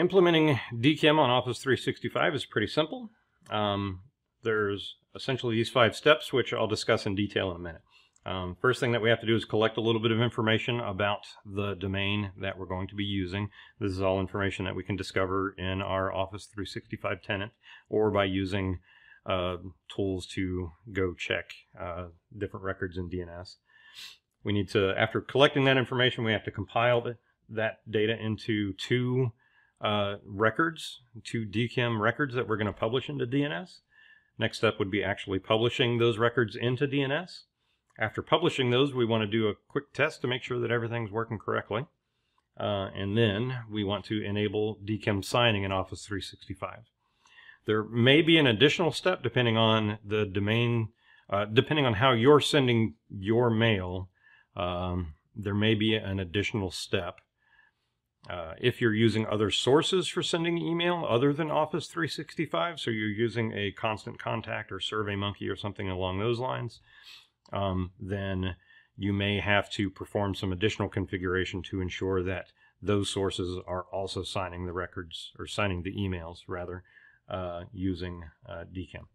implementing DKIM on Office 365 is pretty simple. Um, there's essentially these five steps, which I'll discuss in detail in a minute. Um, first thing that we have to do is collect a little bit of information about the domain that we're going to be using. This is all information that we can discover in our Office 365 tenant or by using uh, tools to go check uh, different records in DNS. We need to, after collecting that information, we have to compile that data into two uh, records, to DKIM records that we're going to publish into DNS. Next step would be actually publishing those records into DNS. After publishing those, we want to do a quick test to make sure that everything's working correctly. Uh, and then we want to enable DKIM signing in Office 365. There may be an additional step depending on the domain, uh, depending on how you're sending your mail. Um, there may be an additional step. Uh, if you're using other sources for sending email other than Office 365, so you're using a Constant Contact or SurveyMonkey or something along those lines, um, then you may have to perform some additional configuration to ensure that those sources are also signing the records or signing the emails rather uh, using uh, DKIM.